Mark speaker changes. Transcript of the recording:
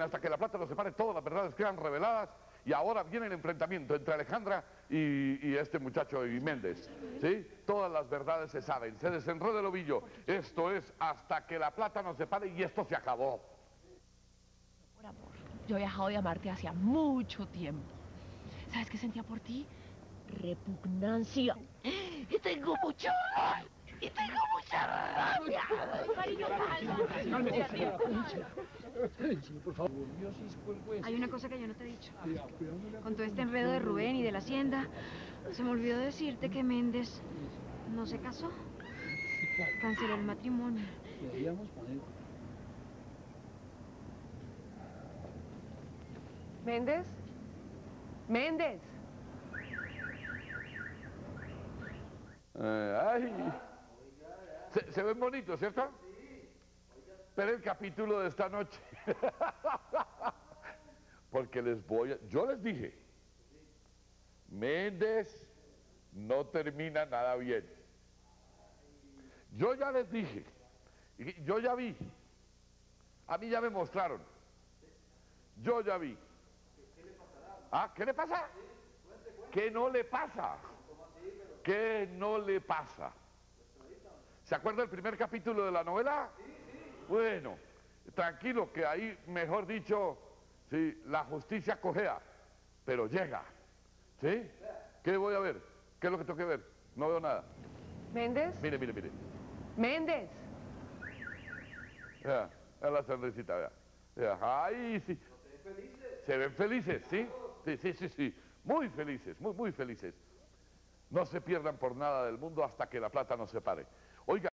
Speaker 1: Hasta que la plata nos separe, todas las verdades quedan reveladas y ahora viene el enfrentamiento entre Alejandra y, este muchacho y Méndez. ¿Sí? Todas las verdades se saben, se desenroda el ovillo. Esto es Hasta que la plata nos separe y esto se acabó.
Speaker 2: Por amor, yo he dejado de amarte hacía mucho tiempo. ¿Sabes qué sentía por ti? Repugnancia. Y tengo mucha y tengo mucha
Speaker 3: Hay una cosa que yo no te he dicho. Con todo este enredo de Rubén y de la hacienda, se me olvidó decirte que Méndez no se casó. Canceló el matrimonio.
Speaker 4: ¿Méndez? ¿Méndez?
Speaker 1: Eh, ay. Se, se ven bonitos, ¿cierto? Pero el capítulo de esta noche. Porque les voy a... Yo les dije, Méndez no termina nada bien. Yo ya les dije, yo ya vi, a mí ya me mostraron, yo ya vi. ¿Ah, qué le pasa? ¿Qué no le pasa? ¿Qué no le pasa? ¿Se acuerda del primer capítulo de la novela? Bueno, tranquilo que ahí, mejor dicho, sí, la justicia cojea, pero llega. ¿Sí? ¿Qué voy a ver? ¿Qué es lo que tengo que ver? No veo nada.
Speaker 4: ¿Méndez?
Speaker 1: Mire, mire, mire.
Speaker 4: ¿Méndez?
Speaker 1: Vea, vea la sonrisita, vea. Vea, ahí sí. Se ven felices, ¿sí? Sí, sí, sí, sí. Muy felices, muy, muy felices. No se pierdan por nada del mundo hasta que la plata nos separe. Oiga.